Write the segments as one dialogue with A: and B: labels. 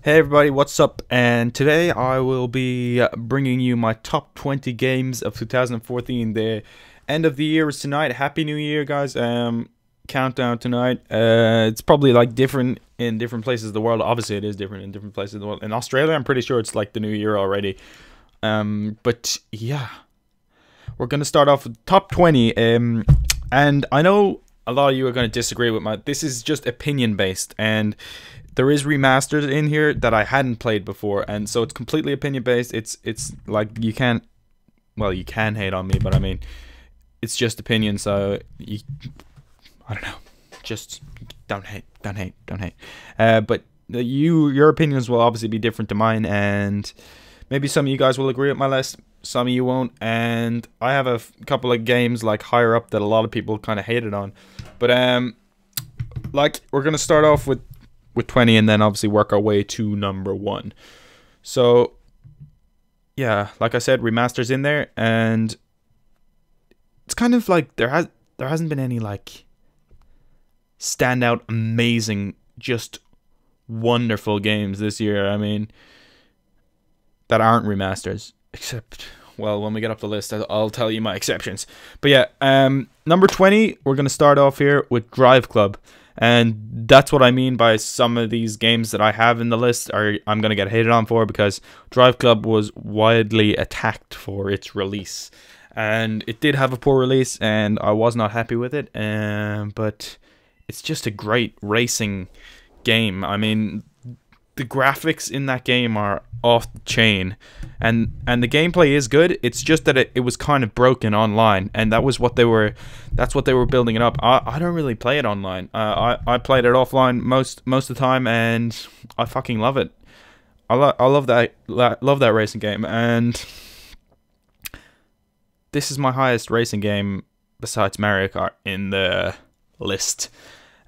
A: Hey everybody, what's up? And today I will be bringing you my top 20 games of 2014. The end of the year is tonight. Happy New Year, guys. Um, countdown tonight. Uh, it's probably like different in different places of the world. Obviously, it is different in different places of the world. In Australia, I'm pretty sure it's like the New Year already. Um, but yeah, we're gonna start off with top 20. Um, and I know a lot of you are gonna disagree with my. This is just opinion based, and there is remasters in here that I hadn't played before, and so it's completely opinion based. It's it's like you can't, well, you can hate on me, but I mean, it's just opinion. So you, I don't know, just don't hate, don't hate, don't hate. Uh, but you, your opinions will obviously be different to mine, and maybe some of you guys will agree with my list, some of you won't. And I have a couple of games like higher up that a lot of people kind of hated on, but um, like we're gonna start off with with 20 and then obviously work our way to number one. So, yeah, like I said, remasters in there, and it's kind of like there has there hasn't been any like standout amazing just wonderful games this year. I mean, that aren't remasters, except well, when we get up the list, I'll tell you my exceptions. But yeah, um, number 20, we're going to start off here with Drive Club. And that's what I mean by some of these games that I have in the list are I'm going to get hated on for because Drive Club was widely attacked for its release. And it did have a poor release and I was not happy with it. Um, but it's just a great racing game. I mean, the graphics in that game are off the chain and and the gameplay is good. It's just that it, it was kind of broken online and that was what they were that's what they were building it up. I, I don't really play it online. Uh, i i played it offline most most of the time and i fucking love it. I, lo- I love that love that racing game and this is my highest racing game besides mario kart in the list.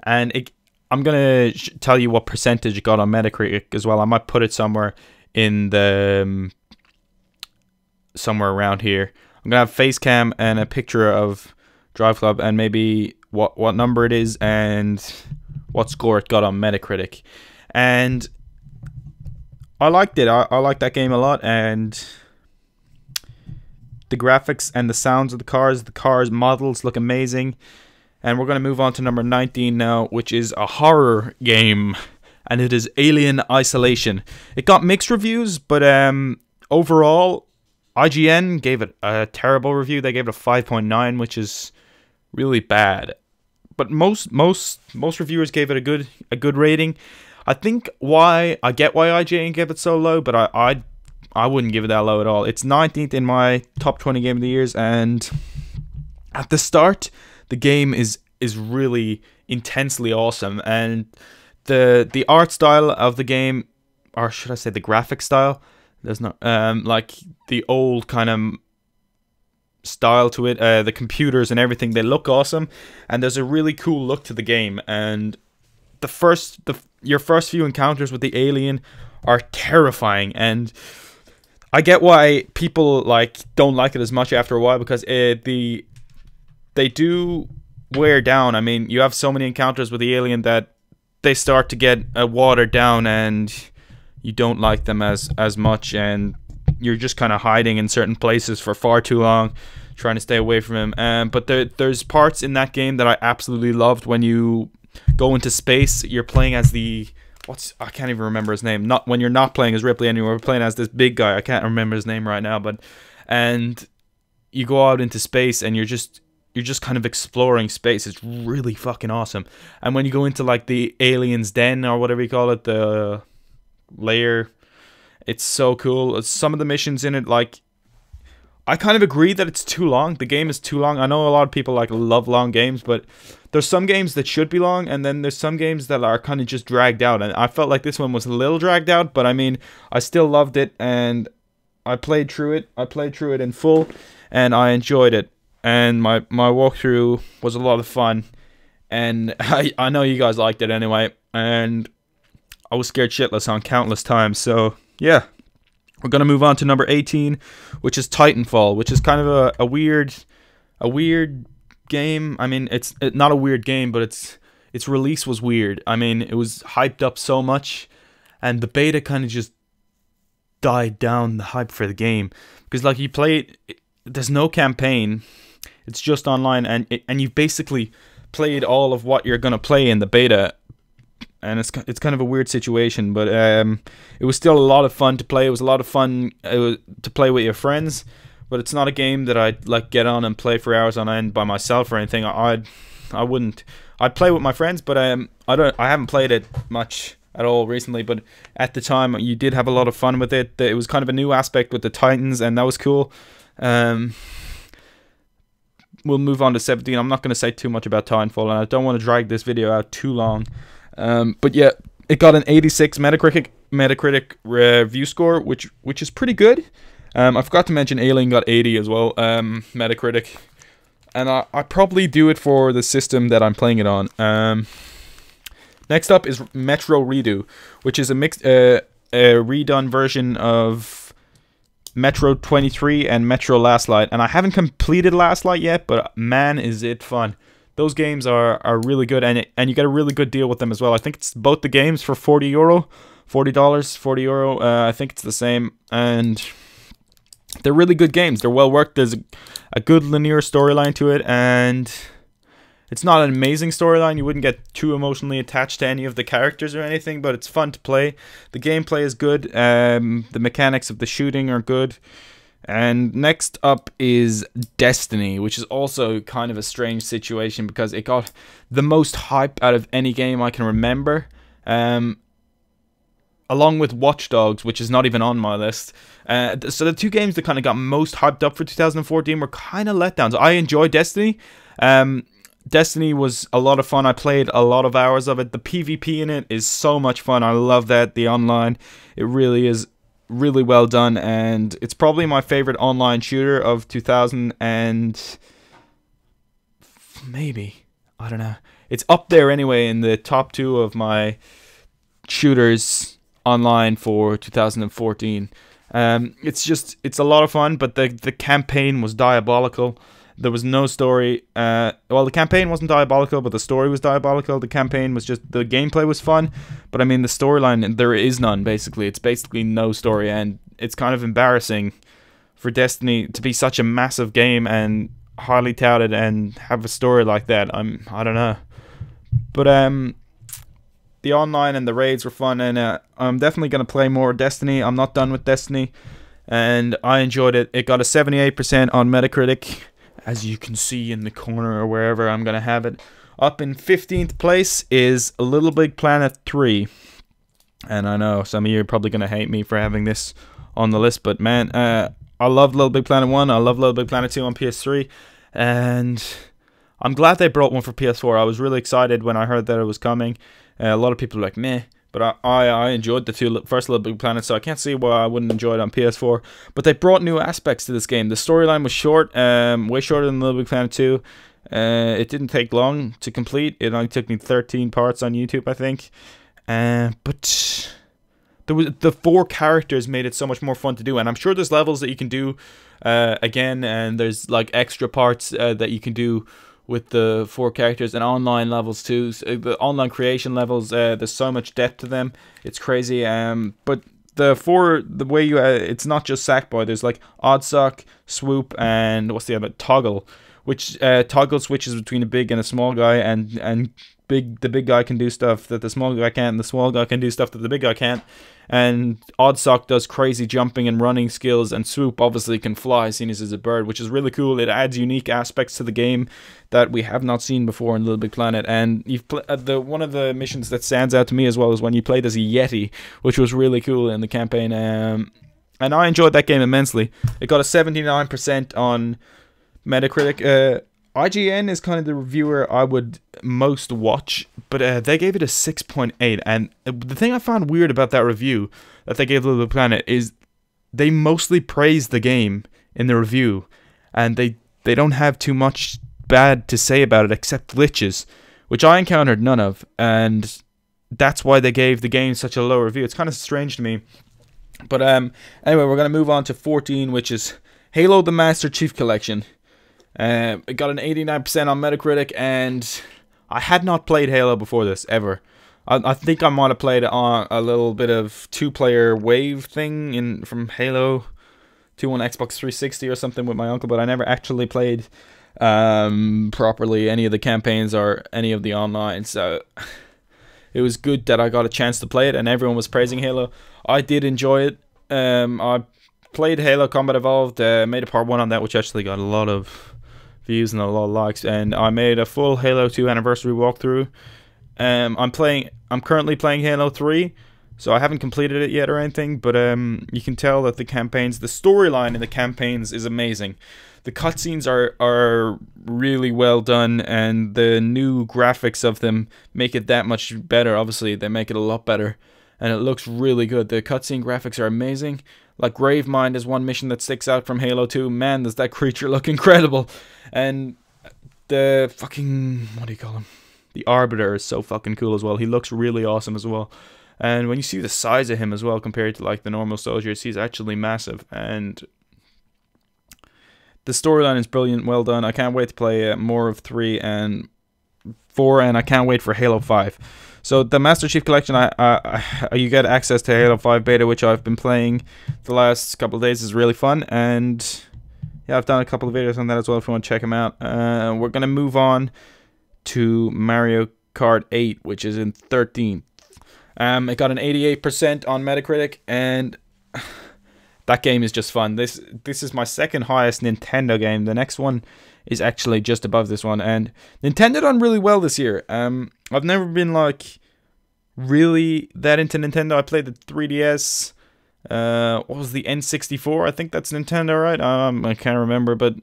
A: And it I'm gonna sh- tell you what percentage it got on Metacritic as well. I might put it somewhere in the um, somewhere around here. I'm gonna have face cam and a picture of Drive Club and maybe what what number it is and what score it got on Metacritic. And I liked it. I, I liked that game a lot and the graphics and the sounds of the cars, the cars models look amazing. And we're going to move on to number 19 now, which is a horror game and it is Alien Isolation. It got mixed reviews, but um, overall, IGN gave it a terrible review. They gave it a 5.9, which is really bad. But most most most reviewers gave it a good a good rating. I think why I get why IGN gave it so low, but I I I wouldn't give it that low at all. It's 19th in my top 20 game of the years, and at the start, the game is is really intensely awesome and the the art style of the game, or should I say the graphic style? There's not um like the old kind of style to it. Uh, the computers and everything they look awesome, and there's a really cool look to the game. And the first the your first few encounters with the alien are terrifying and. I get why people like don't like it as much after a while because uh, the they do wear down. I mean, you have so many encounters with the alien that they start to get uh, watered down and you don't like them as as much and you're just kind of hiding in certain places for far too long trying to stay away from him. Um, but there, there's parts in that game that I absolutely loved when you go into space you're playing as the what's I can't even remember his name. Not when you're not playing as Ripley anymore playing as this big guy. I can't remember his name right now but and you go out into space and you're just you're just kind of exploring space. It's really fucking awesome. And when you go into like the aliens den or whatever you call it, the layer, it's so cool. Some of the missions in it, like, I kind of agree that it's too long. The game is too long. I know a lot of people like love long games, but there's some games that should be long, and then there's some games that are kind of just dragged out. And I felt like this one was a little dragged out, but I mean, I still loved it, and I played through it. I played through it in full, and I enjoyed it and my my walkthrough was a lot of fun, and I I know you guys liked it anyway, and I was scared shitless on countless times. So yeah, we're gonna move on to number eighteen, which is Titanfall, which is kind of a, a weird a weird game. I mean, it's it, not a weird game, but it's its release was weird. I mean, it was hyped up so much, and the beta kind of just died down the hype for the game because like you play it, there's no campaign, it's just online, and and you've basically played all of what you're gonna play in the beta. And it's it's kind of a weird situation, but um, it was still a lot of fun to play. It was a lot of fun uh, to play with your friends, but it's not a game that I'd like get on and play for hours on end by myself or anything. I'd I wouldn't. I'd play with my friends, but um, I don't. I haven't played it much at all recently. But at the time, you did have a lot of fun with it. It was kind of a new aspect with the Titans, and that was cool. Um, we'll move on to 17. I'm not going to say too much about Titanfall, and I don't want to drag this video out too long. Um, but yeah, it got an 86 Metacritic Metacritic review score, which which is pretty good. Um, I forgot to mention Alien got 80 as well, um, Metacritic, and I I probably do it for the system that I'm playing it on. Um, next up is Metro Redux, which is a mixed uh, a redone version of Metro 2033 and Metro Last Light. And I haven't completed Last Light yet, but man, is it fun. Those games are, are really good, and and you get a really good deal with them as well. I think it's both the games for 40 euro, $40, 40 euro. Uh, I think it's the same. And they're really good games. They're well worked. There's a, a good linear storyline to it, and it's not an amazing storyline. You wouldn't get too emotionally attached to any of the characters or anything, but it's fun to play. The gameplay is good. Um, the mechanics of the shooting are good. And next up is Destiny, which is also kind of a strange situation because it got the most hype out of any game I can remember. Um, along with Watch Dogs, which is not even on my list. Uh, so the two games that kind of got most hyped up for 2014 were kind of letdowns. I enjoy Destiny. Um, Destiny was a lot of fun. I played a lot of hours of it. The PvP in it is so much fun. I love that. The online, it really is really well done, and it's probably my favorite online shooter of 2000 and maybe I don't know. It's up there anyway in the top two of my shooters online for 2014. Um, it's just it's a lot of fun, but the the campaign was diabolical. There was no story. Uh, well, the campaign wasn't diabolical, but the story was diabolical. The campaign was just the gameplay was fun, but I mean the storyline there is none. Basically, it's basically no story, and it's kind of embarrassing for Destiny to be such a massive game and highly touted and have a story like that. I'm I don't know, but um, the online and the raids were fun, and uh, I'm definitely gonna play more Destiny. I'm not done with Destiny, and I enjoyed it. It got a 78% on Metacritic as you can see in the corner or wherever I'm going to have it. Up in 15th place is A Little Big Planet 3. And I know some of you are probably going to hate me for having this on the list, but man, uh, I love Little Big Planet 1. I love Little Big Planet 2 on PS3. And I'm glad they brought one for PS4. I was really excited when I heard that it was coming. Uh, a lot of people were like, meh. But I, I, I enjoyed the two first Little Big Planet, so I can't see why I wouldn't enjoy it on PS4. But they brought new aspects to this game. The storyline was short, um, way shorter than Little Big Planet 2. Uh, it didn't take long to complete. It only took me 13 parts on YouTube, I think. Uh, but there was the four characters made it so much more fun to do, and I'm sure there's levels that you can do uh, again, and there's like extra parts uh, that you can do with the four characters and online levels too. So uh, the online creation levels, uh, there's so much depth to them. It's crazy. Um, but the four, the way you, uh, it's not just Sackboy. There's like Oddsock, Swoop, and what's the other? Toggle, which uh, Toggle switches between a big and a small guy, and and big the big guy can do stuff that the small guy can't, and the small guy can do stuff that the big guy can't and Oddsock does crazy jumping and running skills, and Swoop obviously can fly, seeing as he's a bird, which is really cool. It adds unique aspects to the game that we have not seen before in Little Big Planet. And you've pl- uh, the one of the missions that stands out to me as well is when you played as a Yeti, which was really cool in the campaign. Um, and I enjoyed that game immensely. It got a 79% on Metacritic. Uh, IGN is kind of the reviewer I would most watch, but uh, they gave it a 6.8. And the thing I found weird about that review that they gave Little Planet is they mostly praise the game in the review, and they they don't have too much bad to say about it except glitches, which I encountered none of, and that's why they gave the game such a low review. It's kind of strange to me. But um, anyway, we're gonna move on to 14, which is Halo: The Master Chief Collection. Uh, it got an 89% on Metacritic, and I had not played Halo before this ever. I, I think I might have played on a little bit of two-player wave thing in from Halo 2 on Xbox 360 or something with my uncle, but I never actually played um, properly any of the campaigns or any of the online. So it was good that I got a chance to play it, and everyone was praising Halo. I did enjoy it. Um, I played Halo Combat Evolved, uh, made a part one on that, which actually got a lot of views and a lot of likes, and I made a full Halo 2 anniversary walkthrough. Um, I'm playing. I'm currently playing Halo 3, so I haven't completed it yet or anything, but um, you can tell that the campaigns, the storyline in the campaigns is amazing. The cutscenes are are really well done, and the new graphics of them make it that much better. Obviously, they make it a lot better, and it looks really good. The cutscene graphics are amazing. Like Gravemind is one mission that sticks out from Halo 2. Man, does that creature look incredible. And the fucking what do you call him? The Arbiter is so fucking cool as well. He looks really awesome as well. And when you see the size of him as well compared to like the normal soldiers, he's actually massive. And the storyline is brilliant, well done. I can't wait to play uh, more of 3 and 4 and I can't wait for Halo 5. So the Master Chief Collection, I, I, you get access to Halo 5 beta, which I've been playing the last couple of days. is really fun, and yeah, I've done a couple of videos on that as well. If you want to check them out, uh, we're gonna move on to Mario Kart 8, which is in 13th. Um, it got an 88% on Metacritic, and that game is just fun. This this is my second highest Nintendo game. The next one is actually just above this one, and Nintendo done really well this year. Um, I've never been like really that into Nintendo. I played the 3DS. Uh, what was the N64? I think that's Nintendo, right? Um, I can't remember, but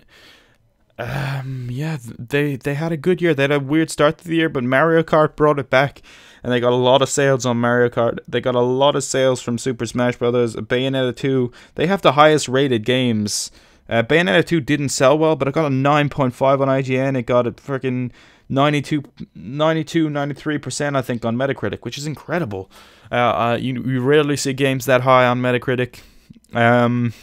A: um, yeah, they they had a good year. They had a weird start to the year, but Mario Kart brought it back, and they got a lot of sales on Mario Kart. They got a lot of sales from Super Smash Brothers, Bayonetta 2. They have the highest rated games. Uh, Bayonetta 2 didn't sell well, but it got a 9.5 on IGN. It got a freaking 92, 92 93% I think on Metacritic, which is incredible. Uh, uh, you, you rarely see games that high on Metacritic. Um,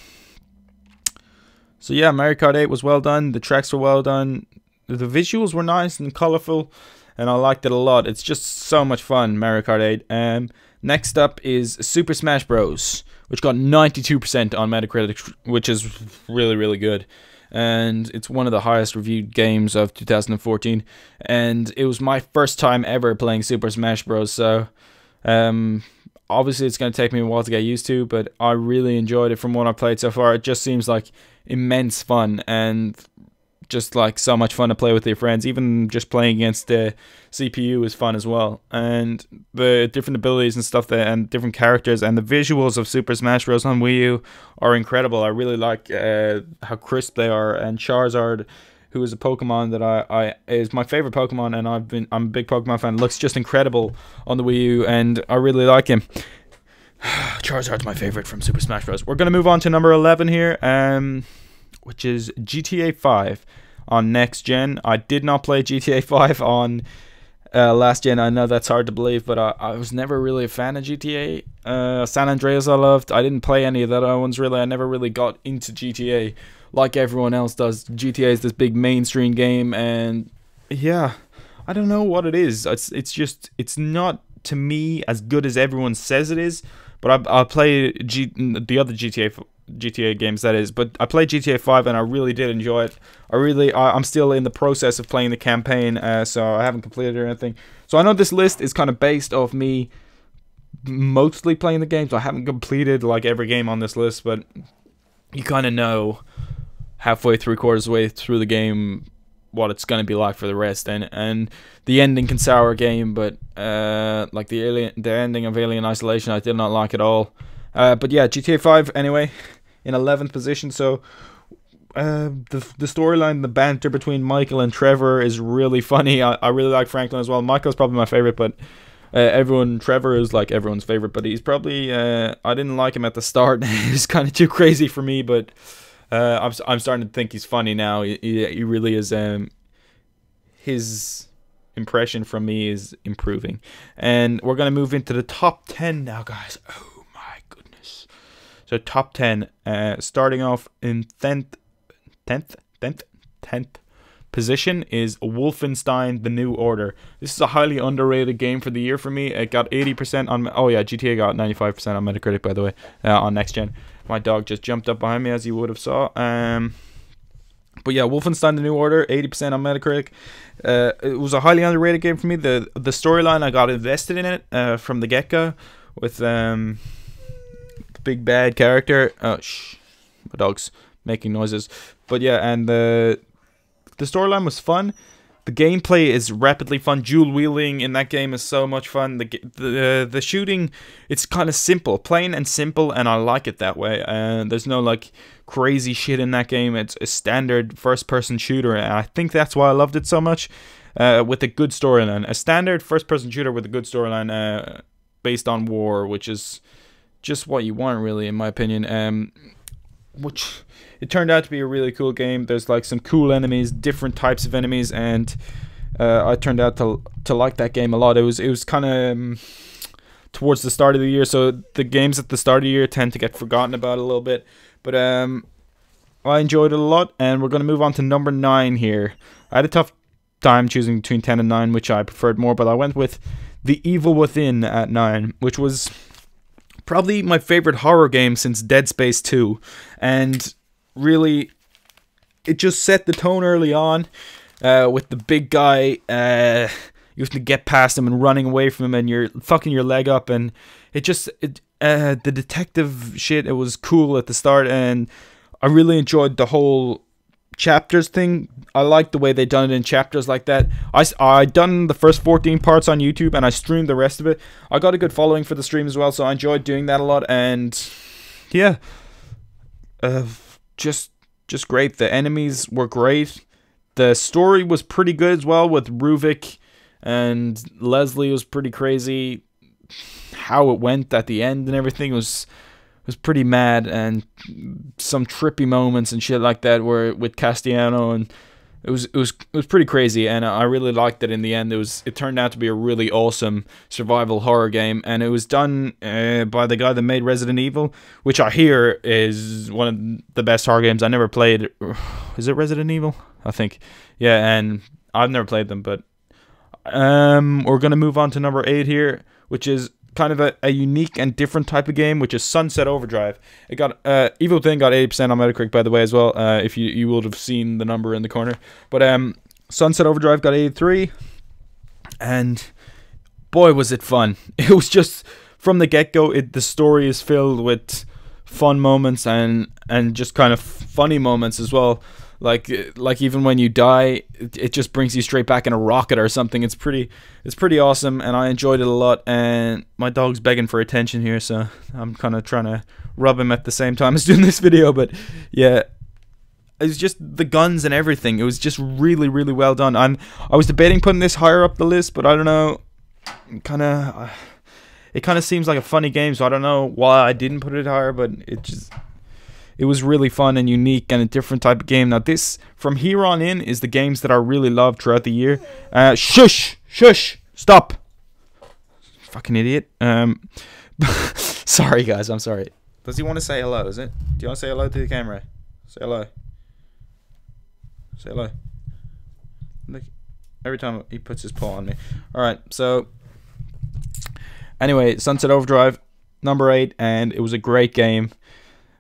A: so yeah, Mario Kart 8 was well done. The tracks were well done. The visuals were nice and colorful, and I liked it a lot. It's just so much fun, Mario Kart 8. Um, next up is Super Smash Bros., which got 92% on Metacritic, which is really, really good. And it's one of the highest reviewed games of 2014 and it was my first time ever playing Super Smash Bros. So um, obviously it's going to take me a while to get used to but I really enjoyed it from what I played so far. It just seems like immense fun. And just like so much fun to play with your friends. Even just playing against the CPU is fun as well. And the different abilities and stuff there, and different characters and the visuals of Super Smash Bros. on Wii U are incredible. I really like uh, how crisp they are. And Charizard, who is a Pokemon that I, I is my favorite Pokemon, and I've been I'm a big Pokemon fan. Looks just incredible on the Wii U, and I really like him. Charizard's my favorite from Super Smash Bros. We're gonna move on to number eleven here. Um which is GTA 5 on next gen. I did not play GTA 5 on uh, last gen. I know that's hard to believe, but I, I was never really a fan of GTA. Uh, San Andreas I loved. I didn't play any of the other ones really. I never really got into GTA like everyone else does. GTA is this big mainstream game, and yeah, I don't know what it is. It's it's just it's not to me as good as everyone says it is. But I I play G, the other GTA GTA games that is. But I played GTA 5 and I really did enjoy it. I really I, am still in the process of playing the campaign, uh, so I haven't completed or anything. So I know this list is kind of based off me mostly playing the games. I haven't completed like every game on this list, but you kind of know halfway, three quarters way through the game what it's going to be like for the rest and and the ending can sour a game but uh like the alien the ending of alien isolation i did not like at all uh, but yeah, GTA 5 anyway, in 11th position. So uh, the the storyline, the banter between Michael and Trevor is really funny. I, I really like Franklin as well. Michael's probably my favorite, but uh, everyone Trevor is like everyone's favorite. But he's probably uh, I didn't like him at the start. he's kind of too crazy for me, but uh, I'm I'm starting to think he's funny now. He, he really is. Um, his impression from me is improving, and we're gonna move into the top ten now, guys. Oh so top 10, uh, starting off in 10th, 10th, 10th, 10th position is Wolfenstein: The New Order. This is a highly underrated game for the year for me. It got 80% on. Oh yeah, GTA got 95% on Metacritic by the way uh, on next gen. My dog just jumped up behind me as you would have saw. Um, but yeah, Wolfenstein: The New Order, 80% on Metacritic. Uh, it was a highly underrated game for me. The the storyline I got invested in it uh, from the get go with um, big bad character. Oh shh, my dog's making noises. But yeah, and the the storyline was fun. The gameplay is rapidly fun. Dual wielding in that game is so much fun. The the the shooting, it's kind of simple, plain and simple, and I like it that way. And uh, there's no like crazy shit in that game. It's a standard first person shooter, and I think that's why I loved it so much. Uh, with a good storyline, a standard first person shooter with a good storyline, uh, based on war, which is just what you want, really, in my opinion. Um, which it turned out to be a really cool game. There's like some cool enemies, different types of enemies, and uh, I turned out to to like that game a lot. It was it was kind of um, towards the start of the year, so the games at the start of the year tend to get forgotten about a little bit. But um, I enjoyed it a lot, and we're gonna move on to number nine here. I had a tough time choosing between ten and nine, which I preferred more, but I went with The Evil Within at nine, which was probably my favorite horror game since Dead Space 2. And really, it just set the tone early on uh, with the big guy. Uh, you have to get past him and running away from him, and you're fucking your leg up. And it just, it, uh, the detective shit, it was cool at the start. And I really enjoyed the whole chapters thing. I like the way they done it in chapters like that. I I done the first 14 parts on YouTube and I streamed the rest of it. I got a good following for the stream as well, so I enjoyed doing that a lot and yeah. Uh just just great. The enemies were great. The story was pretty good as well with Ruvik and Leslie was pretty crazy. How it went at the end and everything was was pretty mad and some trippy moments and shit like that where with Castellano and it was it was it was pretty crazy. And I really liked it in the end it was it turned out to be a really awesome survival horror game. And it was done uh, by the guy that made Resident Evil which I hear is one of the best horror games. I never played is it Resident Evil? I think. Yeah and I've never played them but um we're going to move on to number 8 here which is kind of a, a unique and different type of game, which is Sunset Overdrive. It got uh, Evil Thing got eighty percent on Metacritic, by the way, as well. Uh, if you you would have seen the number in the corner, but um, Sunset Overdrive got eighty three, and boy was it fun! It was just from the get go. It the story is filled with fun moments and and just kind of funny moments as well like like even when you die it, it, just brings you straight back in a rocket or something. It's pretty it's pretty awesome and i enjoyed it a lot and my dog's begging for attention here so i'm kind of trying to rub him at the same time as doing this video but yeah. It was just the guns and everything. It was just really really well done. And i was debating putting this higher up the list but i don't know. Kind of uh, it kind of seems like a funny game so i don't know why i didn't put it higher but it just it was really fun and unique and a different type of game. Now, this from here on in is the games that I really love throughout the year. Uh, shush, shush, stop, fucking idiot. Um, sorry guys, I'm sorry. Does he want to say hello? Is it? Do you want to say hello to the camera? Say hello. Say hello. Look, every time he puts his paw on me. All right, so anyway, Sunset Overdrive number eight, and it was a great game.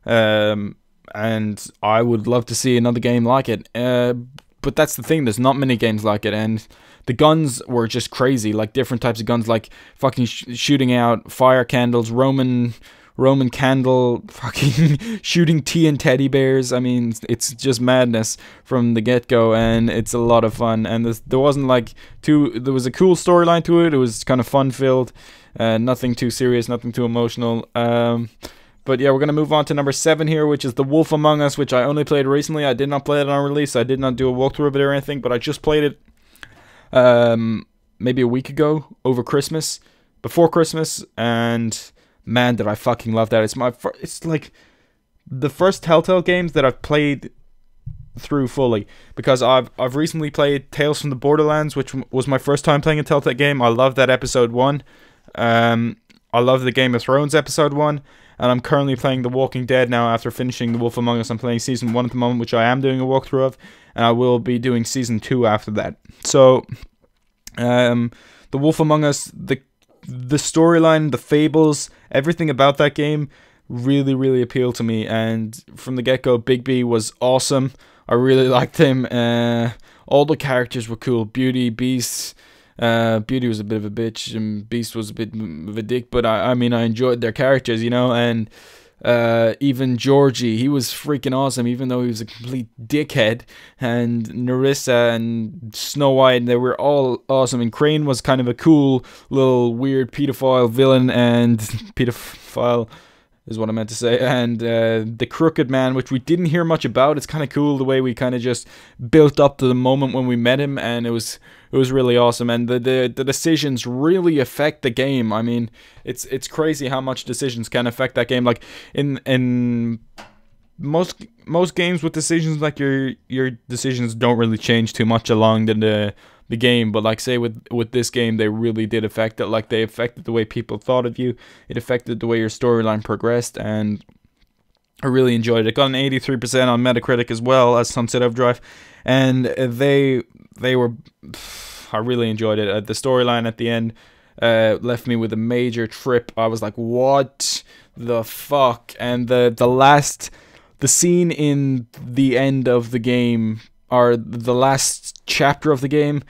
A: Um, and I would love to see another game like it. Uh, but that's the thing. There's not many games like it, and the guns were just crazy. Like different types of guns, like fucking sh shooting out fire candles, Roman Roman candle, fucking shooting tea and teddy bears. I mean, it's just madness from the get go, and it's a lot of fun. And there wasn't like too. There was a cool storyline to it. It was kind of fun filled. Uh, nothing too serious, nothing too emotional. Um, but yeah, we're going to move on to number seven here, which is The Wolf Among Us, which I only played recently. I did not play it on release. I did not do a walkthrough of it or anything, but I just played it um, maybe a week ago over Christmas, before Christmas, and man, did I fucking love that. It's my, it's like the first Telltale games that I've played through fully because I've I've recently played Tales from the Borderlands, which was my first time playing a Telltale game. I love that episode one. Um, I love the Game of Thrones episode one, and I'm currently playing The Walking Dead now after finishing The Wolf Among Us. I'm playing season one at the moment, which I am doing a walkthrough of, and I will be doing season two after that. So, um, The Wolf Among Us, the the storyline, the fables, everything about that game really, really appealed to me. And from the get go, Bigby was awesome. I really liked him. Uh, all the characters were cool. Beauty, Beast. Uh, Beauty was a bit of a bitch, and Beast was a bit of a dick. But I, I mean, I enjoyed their characters, you know. And uh, even Georgie, he was freaking awesome, even though he was a complete dickhead. And Nerissa and Snow White, they were all awesome. And Crane was kind of a cool little weird pedophile villain and pedophile is what I meant to say. And uh, the Crooked Man, which we didn't hear much about. It's kind of cool the way we kind of just built up to the moment when we met him, and it was it was really awesome. And the, the the decisions really affect the game. I mean, it's it's crazy how much decisions can affect that game. Like in in most most games with decisions, like your your decisions don't really change too much along the, the the game but like say with with this game they really did affect it like they affected the way people thought of you it affected the way your storyline progressed and I really enjoyed it. got an 83% on Metacritic as well as Sunset Overdrive and they they were I really enjoyed it. Uh, the storyline at the end uh, left me with a major trip. I was like what the fuck? And the the last the scene in the end of the game or the last chapter of the game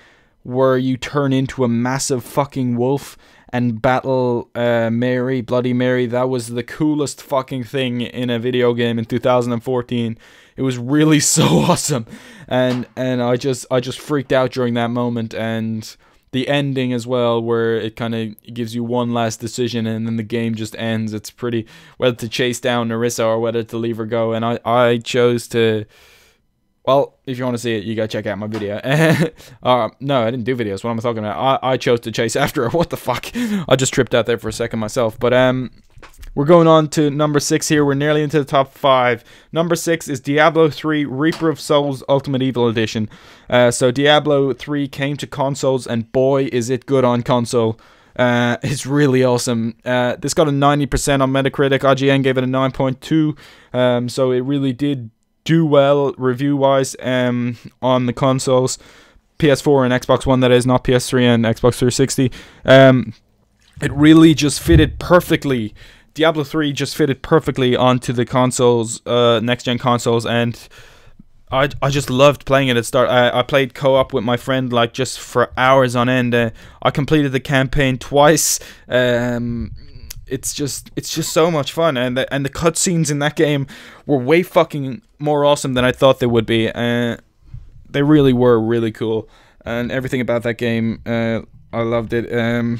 A: where you turn into a massive fucking wolf and battle uh, Mary, Bloody Mary. That was the coolest fucking thing in a video game in 2014. It was really so awesome, and and I just I just freaked out during that moment and the ending as well, where it kind of gives you one last decision and then the game just ends. It's pretty whether to chase down Nerissa or whether to leave her go, and I I chose to well, if you want to see it, you go check out my video. uh, no, I didn't do videos. What am I talking about? I, I chose to chase after her. What the fuck? I just tripped out there for a second myself. But um, we're going on to number six here. We're nearly into the top five. Number six is Diablo 3 Reaper of Souls Ultimate Evil Edition. Uh, so Diablo 3 came to consoles, and boy, is it good on console. Uh, it's really awesome. Uh, this got a 90% on Metacritic. IGN gave it a 9.2. Um, so it really did do well review wise um, on the consoles, PS4 and Xbox One, that is, not PS3 and Xbox 360. Um, it really just fitted perfectly. Diablo 3 just fitted perfectly onto the consoles, uh, next gen consoles, and I, I just loved playing it at start. I, I played co op with my friend like just for hours on end. Uh, I completed the campaign twice. Um, it's just it's just so much fun and the, and the cutscenes in that game were way fucking more awesome than I thought they would be. Uh, they really were really cool and everything about that game uh, I loved it. Um,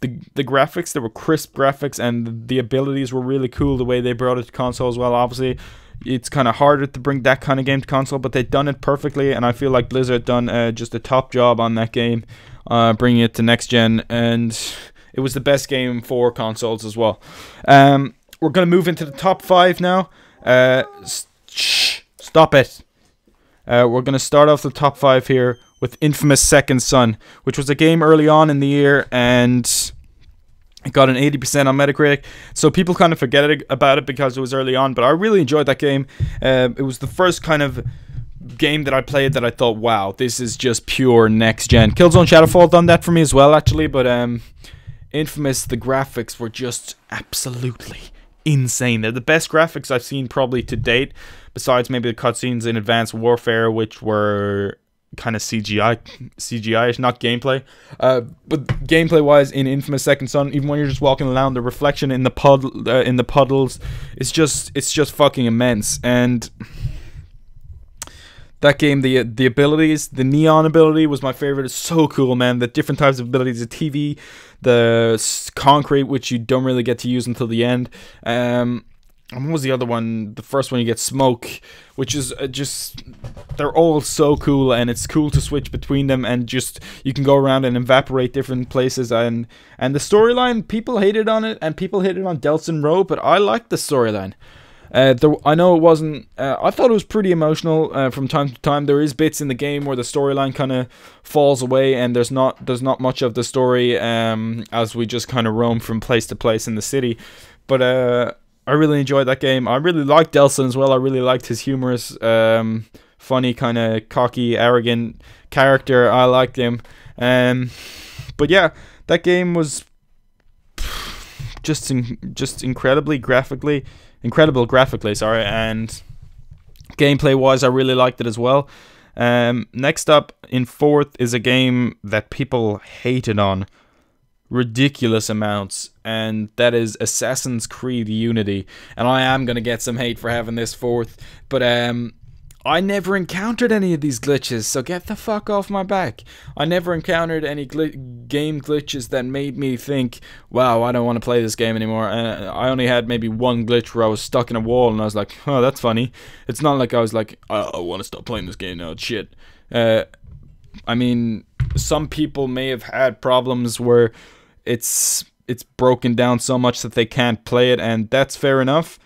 A: the the graphics there were crisp graphics and the abilities were really cool the way they brought it to console as well. Obviously, it's kind of harder to bring that kind of game to console, but they've done it perfectly, and I feel like Blizzard done uh, just a top job on that game, uh, bringing it to next gen and it was the best game for consoles as well. Um, we're going to move into the top five now. Uh, shh, stop it. Uh, we're going to start off the top five here with Infamous Second Son, which was a game early on in the year and it got an 80% on Metacritic. So people kind of forget it, about it because it was early on, but I really enjoyed that game. Uh, it was the first kind of game that I played that I thought, wow, this is just pure next gen. Killzone Shadowfall done that for me as well, actually, but um, Infamous, the graphics were just absolutely insane. They're the best graphics I've seen probably to date, besides maybe the cutscenes in Advanced Warfare, which were kind of CGI, CGI-ish, not gameplay. Uh, but gameplay-wise, in Infamous Second Son, even when you're just walking around, the reflection in the puddle, uh, in the puddles, it's just, it's just fucking immense. And that game, the the abilities, the neon ability was my favorite. It's so cool, man. The different types of abilities, the TV, the concrete, which you don't really get to use until the end. Um, and what was the other one? The first one you get smoke, which is uh, just they're all so cool, and it's cool to switch between them, and just you can go around and evaporate different places, and and the storyline people hated on it, and people hated on Delsin Rowe, but I like the storyline. Uh, there, I know it wasn't. Uh, I thought it was pretty emotional uh, from time to time. There is bits in the game where the storyline kind of falls away, and there's not there's not much of the story um, as we just kind of roam from place to place in the city. But uh, I really enjoyed that game. I really liked Delsin as well. I really liked his humorous, um, funny, kind of cocky, arrogant character. I liked him. Um, but yeah, that game was just in, just incredibly graphically incredible graphically, sorry, and gameplay wise, I really liked it as well. Um, next up in fourth is a game that people hated on ridiculous amounts, and that is Assassin's Creed Unity. And I am gonna get some hate for having this fourth, but um, I never encountered any of these glitches, so get the fuck off my back. I never encountered any gl game glitches that made me think, wow, I don't want to play this game anymore. Uh, I only had maybe one glitch where I was stuck in a wall and I was like, oh, that's funny. It's not like I was like, oh, I want to stop playing this game now, shit. Uh, I mean, some people may have had problems where it's it's broken down so much that they can't play it, and that's fair enough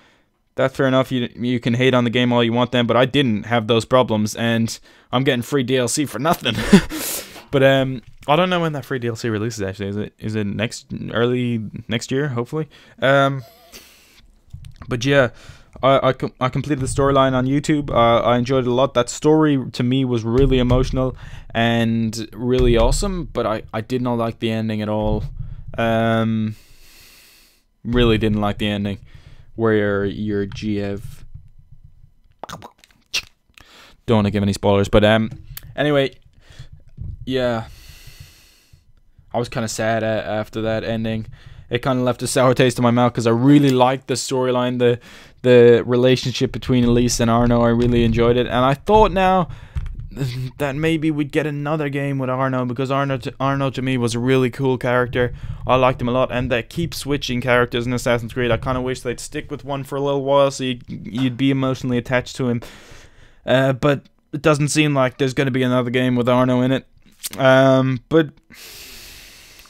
A: that's fair enough. You you can hate on the game all you want then, but I didn't have those problems, and I'm getting free DLC for nothing. but um, I don't know when that free DLC releases. Actually, is it is it next early next year? Hopefully. Um, but yeah. I, I, I completed the storyline on YouTube. Uh, I enjoyed it a lot. That story to me was really emotional and really awesome, but I, I did not like the ending at all. Um, really didn't like the ending where your GF don't want to give any spoilers, but um, anyway, yeah, I was kind of sad after that ending. It kind of left a sour taste in my mouth because I really liked the storyline, the the relationship between Elise and Arno. I really enjoyed it, and I thought now that maybe we'd get another game with Arno because Arno to, Arno to me was a really cool character. I liked him a lot, and they keep switching characters in Assassin's Creed. I kind of wish they'd stick with one for a little while so you'd, you'd be emotionally attached to him. Uh, but it doesn't seem like there's going to be another game with Arno in it. Um, but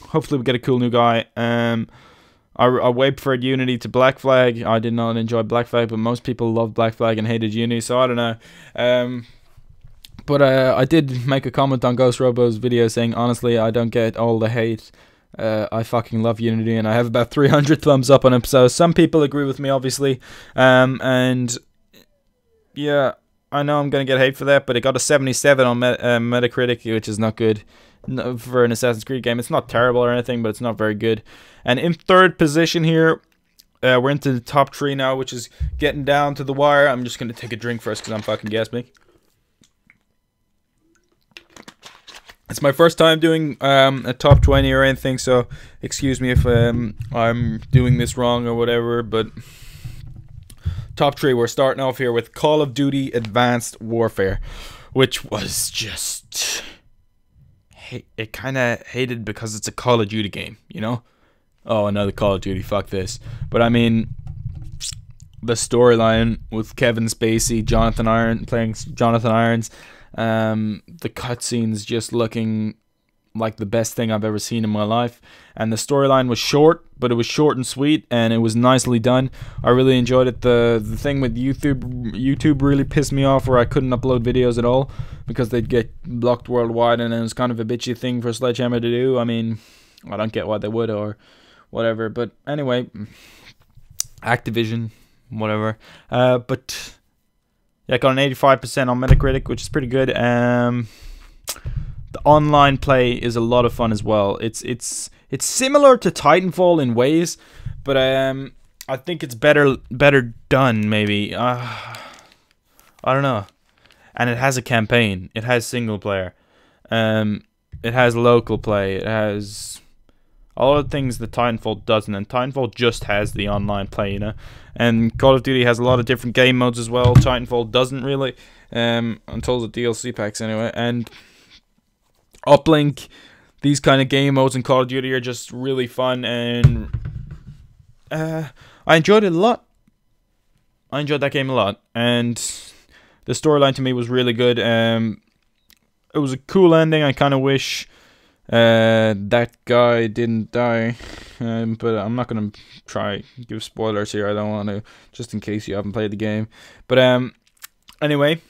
A: hopefully we get a cool new guy. Um, I, I way preferred Unity to Black Flag. I did not enjoy Black Flag, but most people loved Black Flag and hated Unity, so I don't know. Um, but uh, I did make a comment on Ghost Robo's video saying, honestly, I don't get all the hate. Uh, I fucking love Unity, and I have about 300 thumbs up on it. So some people agree with me, obviously. Um, and yeah, I know I'm gonna get hate for that, but it got a 77 on Met uh, Metacritic, which is not good for an Assassin's Creed game. It's not terrible or anything, but it's not very good. And in third position here, uh, we're into the top three now, which is getting down to the wire. I'm just gonna take a drink first because I'm fucking gasping. It's my first time doing um, a top 20 or anything, so excuse me if um, I'm doing this wrong or whatever, but top three, we're starting off here with Call of Duty Advanced Warfare, which was just. It kind of hated because it's a Call of Duty game, you know? Oh, another Call of Duty, fuck this. But I mean, the storyline with Kevin Spacey, Jonathan Irons, playing Jonathan Irons, um, the cutscenes just looking like the best thing I've ever seen in my life. And the storyline was short, but it was short and sweet, and it was nicely done. I really enjoyed it. the The thing with YouTube, YouTube really pissed me off, where I couldn't upload videos at all because they'd get blocked worldwide, and it was kind of a bitchy thing for Sledgehammer to do. I mean, I don't get why they would or whatever. But anyway, Activision, whatever. Uh, but yeah, got an 85% on Metacritic, which is pretty good. Um, the online play is a lot of fun as well. It's it's it's similar to Titanfall in ways, but um, I think it's better better done. Maybe uh, I don't know. And it has a campaign. It has single player. Um, it has local play. It has a lot of things that Titanfall doesn't, and Titanfall just has the online play, you know. And Call of Duty has a lot of different game modes as well. Titanfall doesn't really, um, until the DLC packs anyway. And Uplink, these kind of game modes in Call of Duty are just really fun, and uh, I enjoyed it a lot. I enjoyed that game a lot, and the storyline to me was really good. Um, it was a cool ending. I kind of wish Uh, that guy didn't die, um, but I'm not gonna try give spoilers here. I don't want to, just in case you haven't played the game. But um, anyway,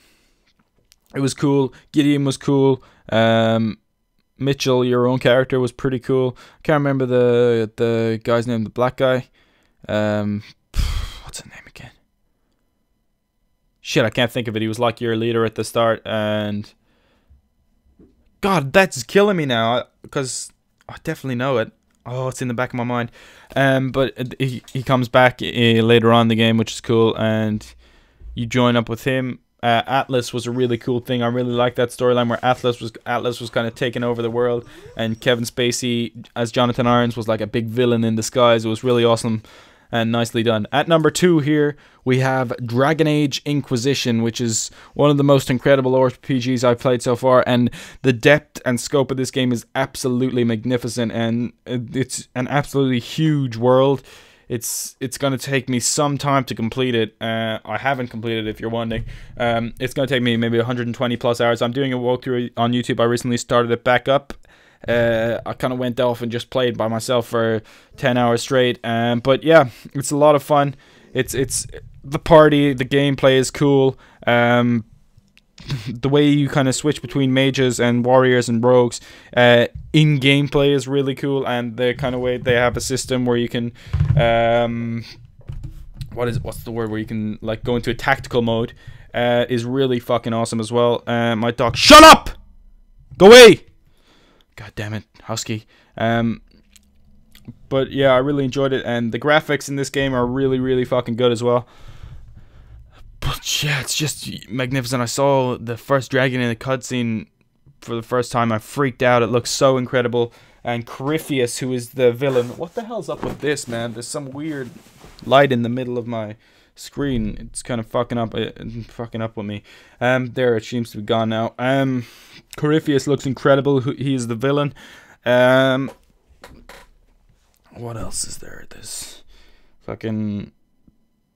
A: it was cool. Gideon was cool. Um, Mitchell, your own character, was pretty cool. Can't remember the the guy's name, the black guy. Um, what's his name again? Shit, I can't think of it. He was like your leader at the start, and God, that's killing me now because I definitely know it. Oh, it's in the back of my mind. Um, but he he comes back uh, later on in the game, which is cool, and you join up with him uh, Atlas was a really cool thing. I really like that storyline where Atlas was Atlas was kind of taking over the world, and Kevin Spacey as Jonathan Irons was like a big villain in disguise. It was really awesome and nicely done. At number two here we have Dragon Age Inquisition, which is one of the most incredible RPGs I've played so far, and the depth and scope of this game is absolutely magnificent, and it's an absolutely huge world it's it's going to take me some time to complete it. Uh, I haven't completed it, if you're wondering. Um, it's going to take me maybe 120 plus hours. I'm doing a walkthrough on YouTube. I recently started it back up. Uh, I kind of went off and just played by myself for 10 hours straight. Um, but yeah, it's a lot of fun. It's it's the party, the gameplay is cool. Um, the way you kind of switch between mages and warriors and rogues uh, in gameplay is really cool, and the kind of way they have a system where you can, um, what is what's the word where you can like go into a tactical mode, uh, is really fucking awesome as well. Uh, my dog, shut up, go away. God damn it, husky. Um, but yeah, I really enjoyed it, and the graphics in this game are really, really fucking good as well but yeah, it's just magnificent. I saw the first dragon in the cutscene for the first time. I freaked out. It looks so incredible. And Corypheus, who is the villain. What the hell's up with this, man? There's some weird light in the middle of my screen. It's kind of fucking up, uh, fucking up with me. Um, there it seems to be gone now. Um, Corypheus looks incredible. He is the villain. Um, what else is there? This fucking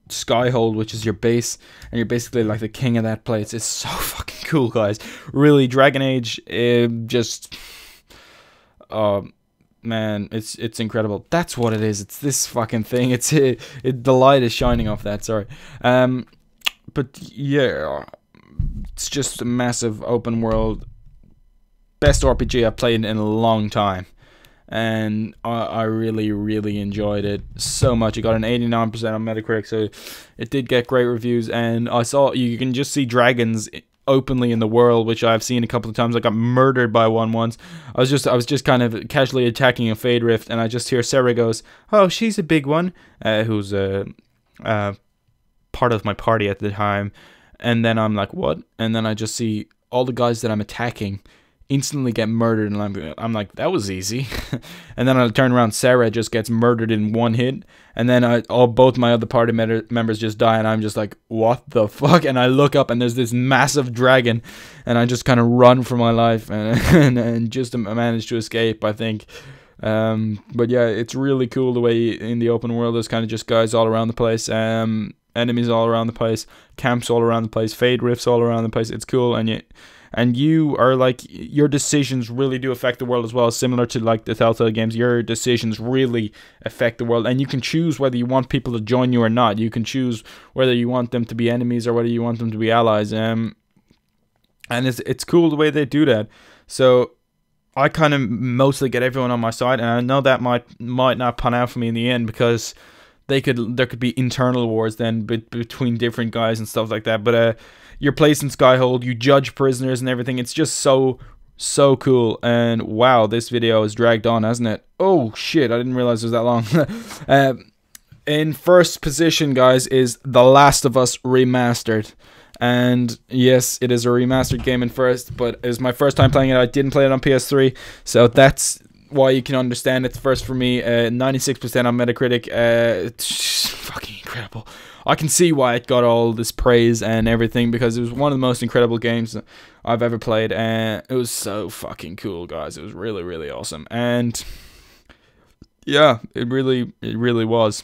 A: Skyhold, which is your base, and you're basically like the king of that place. It's so fucking cool, guys. Really, Dragon Age, uh, just, uh, man, it's it's incredible. That's what it is. It's this fucking thing. It's it, it the light is shining off that. Sorry, um, but yeah, it's just a massive open world. Best RPG I've played in a long time and I, I really really enjoyed it so much. It got an 89% on Metacritic, so it did get great reviews. And I saw you can just see dragons openly in the world, which I've seen a couple of times. I got murdered by one once. I was just I was just kind of casually attacking a Fade Rift, and I just hear Sera goes, "Oh, she's a big one," uh, who's a uh, uh, part of my party at the time. And then I'm like, "What?" And then I just see all the guys that I'm attacking instantly get murdered, and I'm I'm like that was easy, and then I turn around, Sera just gets murdered in one hit, and then I, all both my other party members just die, and I'm just like what the fuck, and I look up and there's this massive dragon, and I just kind of run for my life and, and and just manage to escape. I think. Um, but yeah, it's really cool the way in the open world there's kind of just guys all around the place. Um, enemies all around the place, camps all around the place, fade rifts all around the place. It's cool, and you and you are like your decisions really do affect the world as well similar to like the telltale games your decisions really affect the world and you can choose whether you want people to join you or not you can choose whether you want them to be enemies or whether you want them to be allies um and it's it's cool the way they do that so I kind of mostly get everyone on my side, and I know that might might not pan out for me in the end because they could there could be internal wars then be, between different guys and stuff like that. But uh, you're placed in Skyhold, you judge prisoners and everything. It's just so so cool. And wow this video is dragged on hasn't it? Oh shit i didn't realize it was that long. Uh, in first position guys is the last of us remastered. And yes it is a remastered game in first but it was my first time playing it. I didn't play it on ps3 so that's why you can understand. It's first for me uh, 96% on metacritic uh, it's fucking incredible I can see why it got all this praise and everything because it was one of the most incredible games I've ever played, and it was so fucking cool, guys. It was really, really awesome, and yeah, it really, it really was.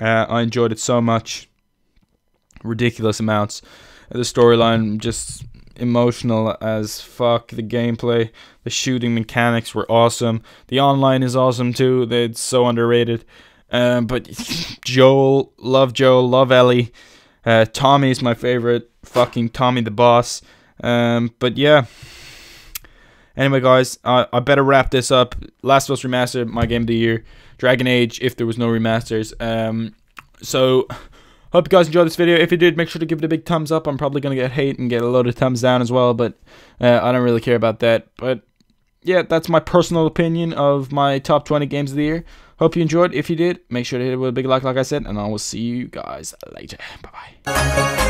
A: Uh, I enjoyed it so much, ridiculous amounts. The storyline just emotional as fuck. The gameplay, the shooting mechanics were awesome. The online is awesome too. It's so underrated. Um, but Joel, love Joel, love Ellie. Uh, Tommy is my favorite. Fucking Tommy the boss. Um, but yeah. Anyway, guys, uh, I better wrap this up. Last of Us Remastered, my game of the year. Dragon Age, if there was no remasters. Um, so, hope you guys enjoyed this video. If you did, make sure to give it a big thumbs up. I'm probably going to get hate and get a load of thumbs down as well, but uh, I don't really care about that. But yeah, that's my personal opinion of my top 20 games of the year. Hope you enjoyed. If you did, make sure to hit it with a big like, like I said, and I will see you guys later. Bye bye.